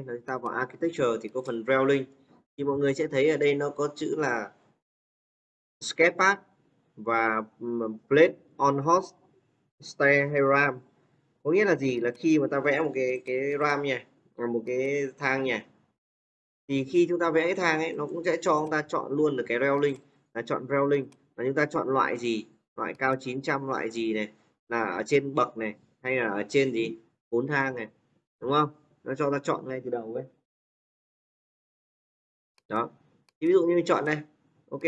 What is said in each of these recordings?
đây ta vào architecture thì có phần railing. Thì mọi người sẽ thấy ở đây nó có chữ là sketchpad và plate on host stair hay ram. Có nghĩa là gì? Là khi mà ta vẽ một cái cái ram nhỉ và một cái thang nhỉ thì khi chúng ta vẽ cái thang ấy, nó cũng sẽ cho chúng ta chọn luôn được cái railing, là chọn railing. Là chúng ta chọn loại gì? Loại cao 900 loại gì này? Là ở trên bậc này, hay là ở trên gì? Bốn thang này, đúng không? Nó cho ta chọn ngay từ đầu ấy. Đó. Thì ví dụ như chọn này. Ok.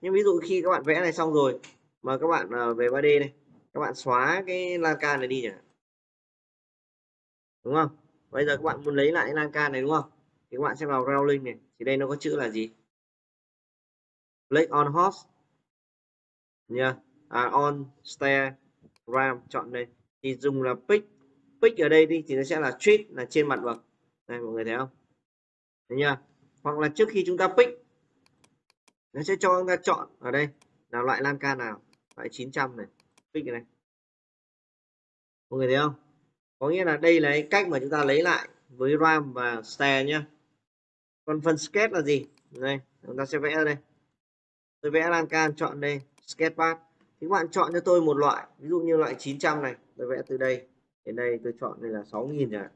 Nhưng ví dụ khi các bạn vẽ này xong rồi mà các bạn à, về 3D này các bạn xóa cái lan can này đi nhỉ đúng không? Bây giờ các bạn muốn lấy lại lan can này đúng không? Thì các bạn sẽ vào railing này. Thì đây nó có chữ là gì? Click on host. Nha yeah. à, on stair ram chọn đây. Thì dùng là pick pick ở đây đi thì nó sẽ là treat là trên mặt bậc đây mọi người thấy không? Thấy chưa? Hoặc là trước khi chúng ta pick, nó sẽ cho chúng ta chọn ở đây là loại lan can nào? Loại 900 này. Pick này. Mọi người thấy không? Có nghĩa là đây là cái cách mà chúng ta lấy lại với ram và stair nhá. Còn phần sketch là gì? Đây, chúng ta sẽ vẽ ở đây. Tôi vẽ lan can chọn đây sketchpad thì các bạn chọn cho tôi một loại, ví dụ như loại 900 này, tôi vẽ từ đây đến đây tôi chọn đây là 6.000 chẳng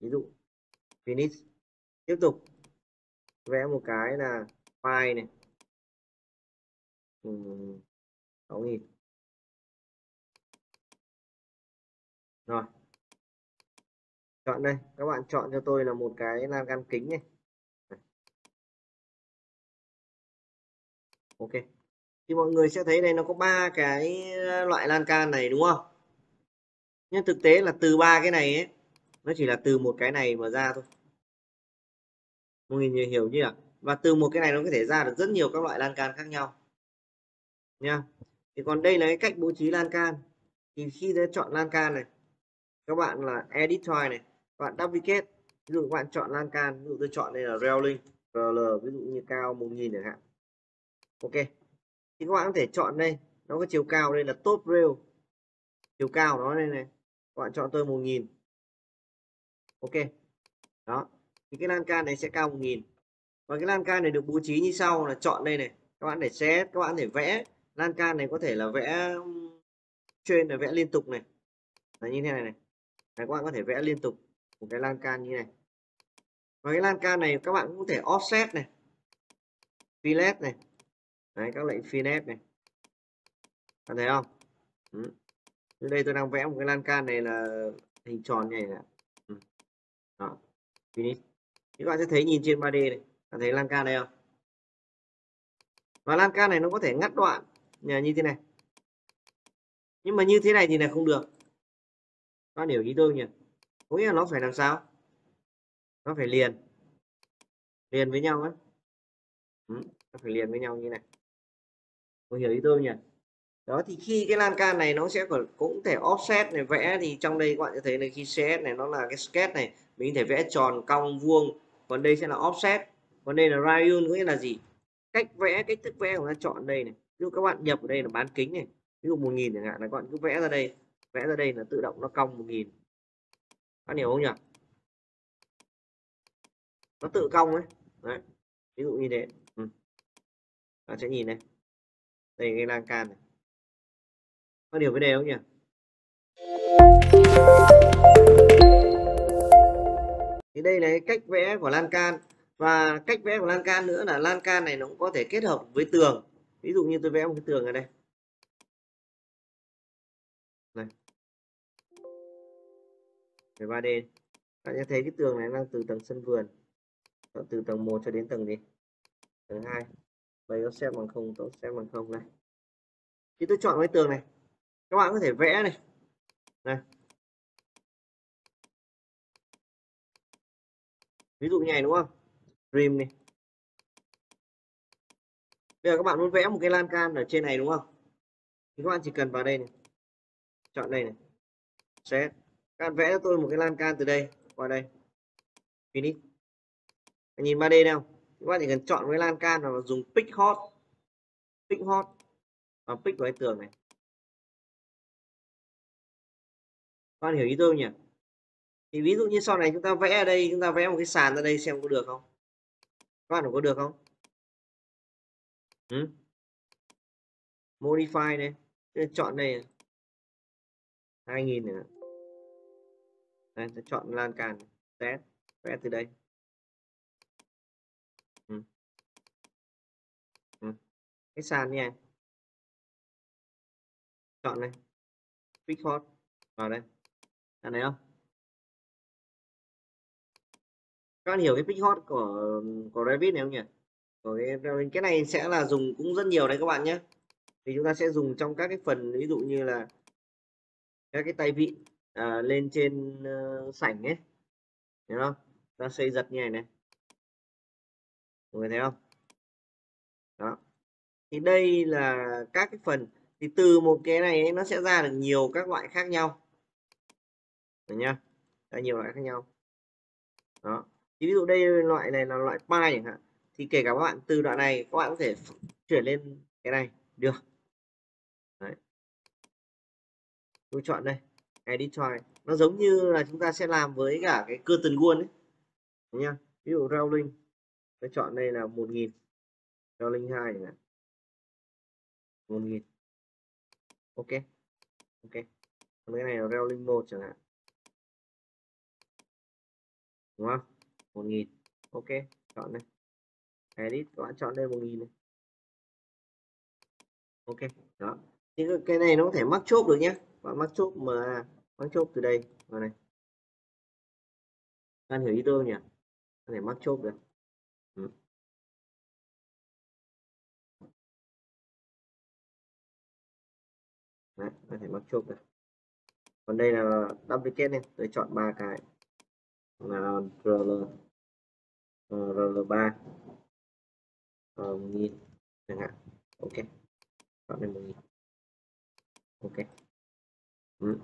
ví dụ finish tiếp tục. Vẽ một cái là file này. Ừ, 6.000 rồi. Chọn đây. Các bạn chọn cho tôi là một cái lan can kính này. Ok. Thì mọi người sẽ thấy đây nó có ba cái loại lan can này đúng không? Nhưng thực tế là từ ba cái này ấy, nó chỉ là từ một cái này mà ra thôi. Mọi người hiểu chưa? Và từ một cái này nó có thể ra được rất nhiều các loại lan can khác nhau. Nha thì còn đây là cái cách bố trí lan can. Thì khi đã chọn lan can này, các bạn là edit file này, các bạn duplicate. Ví dụ các bạn chọn lan can, ví dụ tôi chọn đây là railing RL ví dụ như cao 1000 chẳng hạn. Ok, thì các bạn có thể chọn đây, nó có chiều cao, đây là top rail. Chiều cao nó đây này các bạn chọn tôi 1000 ok. Đó. Thì cái lan can này sẽ cao 1000 và cái lan can này được bố trí như sau là chọn đây này. Các bạn để set các bạn để vẽ. Lan can này có thể là vẽ um, trên là vẽ liên tục này. Là như thế này này. Đấy, các bạn có thể vẽ liên tục một cái lan can như này. Và cái lan can này các bạn cũng có thể offset này. Fillet này. Đấy, các lệnh fillet này. Bạn thấy không? Ừ đây tôi đang vẽ một cái lan can này là hình tròn này nè ừ. đó. Finish. Các bạn sẽ thấy nhìn trên 3D này. Bạn thấy lan can đây không? Và lan can này nó có thể ngắt đoạn như thế này. Nhưng mà như thế này thì là không được. Các bạn hiểu ý tôi nhỉ? Có nghĩa là nó phải làm sao? Nó phải liền. Liền với nhau ấy ừ, nó phải liền với nhau như này. Có hiểu ý tôi nhỉ? Đó, thì khi cái lan can này nó sẽ còn cũng thể offset này, vẽ thì trong đây các bạn sẽ thấy là khi CS này nó là cái sketch này, mình có thể vẽ tròn, cong, vuông, còn đây sẽ là offset. Còn đây là radius nghĩa là gì? Cách vẽ, cách thức vẽ của ta chọn đây này. Ví dụ các bạn nhập ở đây là bán kính này, ví dụ 1000 chẳng hạn, là các bạn cứ vẽ ra đây. Vẽ ra đây là tự động nó cong 1000 bạn hiểu không nhỉ? Nó tự cong ấy. Đấy, ví dụ như thế. Ừ. bạn sẽ nhìn này. Đây cái lan can này có điều với đề không nhỉ thì đây là cái cách vẽ của lan can. Và cách vẽ của lan can nữa là lan can này nó cũng có thể kết hợp với tường. Ví dụ như tôi vẽ một cái tường ở đây. Này. Về 3D bạn sẽ thấy cái tường này đang từ tầng sân vườn. Từ tầng 1 cho đến tầng gì? Tầng 2 giờ xem bằng không tôi xem bằng không này khi tôi chọn cái tường này các bạn có thể vẽ này. Này. Ví dụ như này đúng không? Dream này. Bây giờ các bạn muốn vẽ một cái lan can ở trên này đúng không? Thì các bạn chỉ cần vào đây này. Chọn đây này. Set. Các bạn vẽ cho tôi một cái lan can từ đây, qua đây. Finish. Nhìn 3D nào các bạn chỉ cần chọn cái lan can và dùng pick hot. Pick hot. Và pick vào cái tường này. Bạn hiểu ý tôi nhỉ? Thì ví dụ như sau này chúng ta vẽ ở đây, chúng ta vẽ một cái sàn ra đây xem có được không? Các bạn có được không? Ừ? modify đây. Chọn đây 2000 nữa đây, ta chọn lan can. Test. Vẽ từ đây. Ừ. Ừ. cái sàn nha chọn này pick hot vào đây anh thấy không? Các bạn hiểu cái pick hot của của Revit này không nhỉ? Của cái, cái này sẽ là dùng cũng rất nhiều đấy các bạn nhé. Thì chúng ta sẽ dùng trong các cái phần ví dụ như là các cái tay vịn à, lên trên uh, sảnh ấy. Thấy không? Ta xây giật như này này. Mọi người thấy không? Đó. Thì đây là các cái phần. Thì từ một cái này ấy, nó sẽ ra được nhiều các loại khác nhau được nhá. Đã nhiều loại khác nhau. Đó. Thì ví dụ đây loại này là loại pi chẳng hạn. Thì kể cả các bạn từ đoạn này, các bạn có thể chuyển lên cái này. Được. Đấy. tôi chọn đây, edit try. Nó giống như là chúng ta sẽ làm với cả cái curtain wall ấy. Nhá. Ví dụ rolling tôi chọn đây là 1000 rolling 2 này 1000 ok. Ok. Còn cái này là rolling 1 chẳng hạn đúng không? 1000 ok chọn này edit các bạn chọn đây 1000 này. Ok đó. Thì cái này nó có thể mắc chốt được nhé bạn mắc chốt mà mắc chốt từ đây vào này. Bạn hiểu ý tôi không nhỉ? Có thể mắc chốt được. Ừ. Đấy, có thể mắc chốt được. Còn đây là duplicate này tôi chọn ba cái là rl rl ba. Nghìn chẳng hạn. Ok. Chọn lên một nghìn ok. Ừ.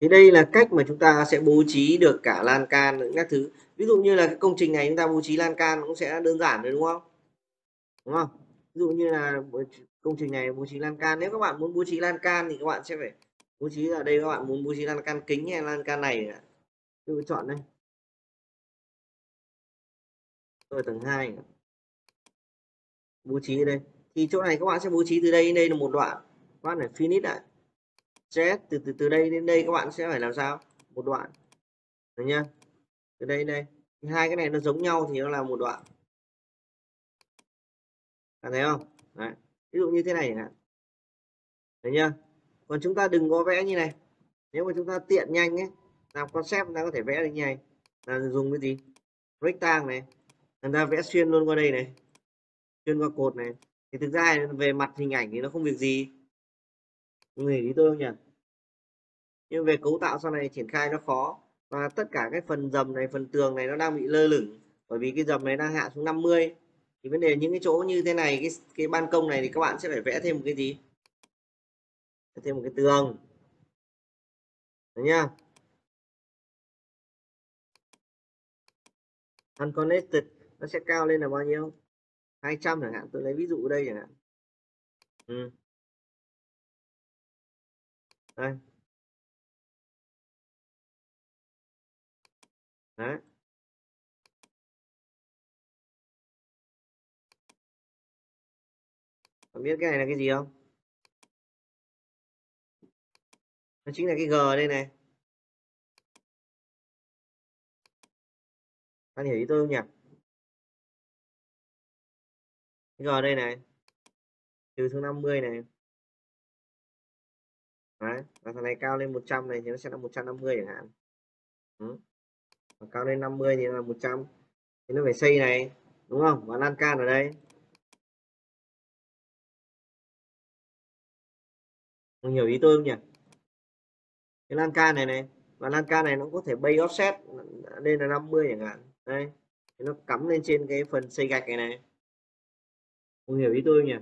thì đây là cách mà chúng ta sẽ bố trí được cả lan can những các thứ. Ví dụ như là cái công trình này chúng ta bố trí lan can cũng sẽ đơn giản rồi, đúng không? Đúng không? Ví dụ như là công trình này bố trí lan can. Nếu các bạn muốn bố trí lan can thì các bạn sẽ phải bố trí ở đây. Các bạn muốn bố trí lan can kính hay lan can này tôi chọn đây tôi tầng 2 bố trí ở đây. Thì chỗ này các bạn sẽ bố trí từ đây đến đây là một đoạn. Các bạn phải finish lại. Chết, từ từ từ đây đến đây các bạn sẽ phải làm sao? Một đoạn. Được nhá. Từ đây đây. Hai cái này nó giống nhau thì nó là một đoạn. Bạn thấy không? Đấy. ví dụ như thế này nè thấy nhá. Còn chúng ta đừng có vẽ như này. Nếu mà chúng ta tiện nhanh ấy, làm concept ta có thể vẽ được như này. Là dùng cái gì? Rectangle này chúng ta vẽ xuyên luôn qua đây này, xuyên qua cột này. Thì thực ra về mặt hình ảnh thì nó không việc gì. Người ý tôi không nhỉ? Nhưng về cấu tạo sau này triển khai nó khó. Và tất cả cái phần dầm này, phần tường này nó đang bị lơ lửng. Bởi vì cái dầm này đang hạ xuống 50 thì vấn đề những cái chỗ như thế này, cái cái ban công này thì các bạn sẽ phải vẽ thêm một cái gì? Thêm một cái tường. Đấy nhá. Unconnected nó sẽ cao lên là bao nhiêu? 200 chẳng hạn, tôi lấy ví dụ ở đây chẳng hạn. Ừ. đây. Đấy. Bạn biết cái này là cái gì không? Nó chính là cái G đây này. Bạn hiểu ý tôi không nhỉ? G đây này. Trừ xuống 50 này. Đấy. và thằng này cao lên 100 này thì nó sẽ là 150 chẳng hạn. Ừ. và cao lên 50 thì là 100 thì nó phải xây này, đúng không? Và lan can ở đây. Mình hiểu ý tôi không nhỉ? Cái lan can này này, và lan can này nó có thể bay offset lên là 50 chẳng hạn. Đây, thì nó cắm lên trên cái phần xây gạch này này không hiểu ý tôi không nhỉ?